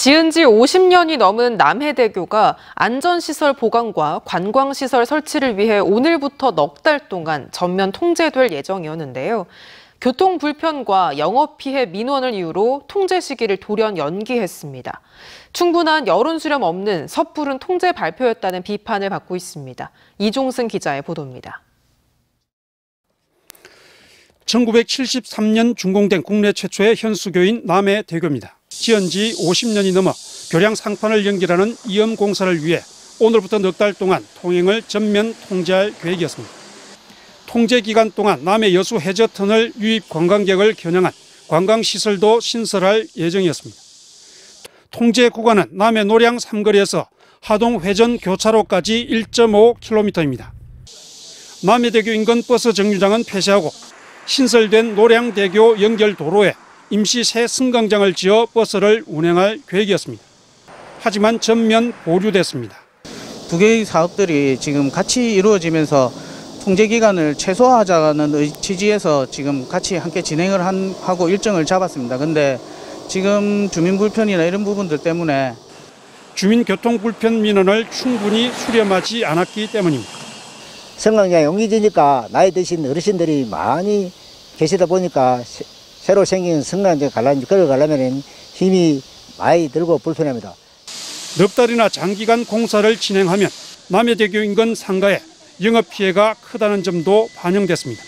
지은 지 50년이 넘은 남해대교가 안전시설 보강과 관광시설 설치를 위해 오늘부터 넉 달 동안 전면 통제될 예정이었는데요. 교통 불편과 영업 피해 민원을 이유로 통제 시기를 돌연 연기했습니다. 충분한 여론 수렴 없는 섣부른 통제 발표였다는 비판을 받고 있습니다. 이종승 기자의 보도입니다. 1973년 준공된 국내 최초의 현수교인 남해 대교입니다. 지은 지 50년이 넘어 교량 상판을 연결하는 이염 공사를 위해 오늘부터 넉 달 동안 통행을 전면 통제할 계획이었습니다. 통제 기간 동안 남해 여수 해저 터널 유입 관광객을 겨냥한 관광시설도 신설할 예정이었습니다. 통제 구간은 남해 노량 삼거리에서 하동 회전 교차로까지 1.5km입니다. 남해대교 인근 버스 정류장은 폐쇄하고 신설된 노량대교 연결 도로에 임시 새 승강장을 지어 버스를 운행할 계획이었습니다. 하지만 전면 보류됐습니다. 두 개의 사업들이 지금 같이 이루어지면서 통제 기간을 최소화하자는 취지에서 지금 같이 함께 진행을 한, 하고 일정을 잡았습니다. 근데 지금 주민 불편이나 이런 부분들 때문에 주민 교통 불편 민원을 충분히 수렴하지 않았기 때문입니다. 승강장이 옮겨지니까 나이 드신 어르신들이 많이 계시다 보니까 새- 새로 생긴 승강장 가려면 걸어가려면 힘이 많이 들고 불편합니다. 넉 달이나 장기간 공사를 진행하면 남해대교 인근 상가에 영업 피해가 크다는 점도 반영됐습니다.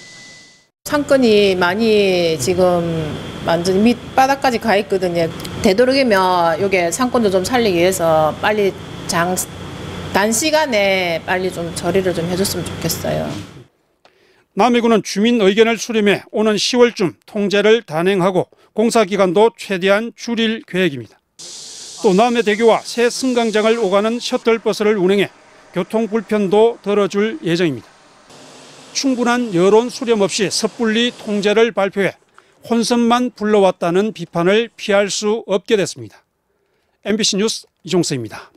상권이 많이 지금 완전 밑바닥까지 가 있거든요. 되도록이면 요게 상권도 좀 살리기 위해서 빨리 장 단시간에 빨리 좀 처리를 좀 해줬으면 좋겠어요. 남해군은 주민 의견을 수렴해 오는 10월쯤 통제를 단행하고 공사 기간도 최대한 줄일 계획입니다. 또 남해대교와 새 승강장을 오가는 셔틀버스를 운행해 교통 불편도 덜어줄 예정입니다. 충분한 여론 수렴 없이 섣불리 통제를 발표해 혼선만 불러왔다는 비판을 피할 수 없게 됐습니다. MBC 뉴스 이종서입니다.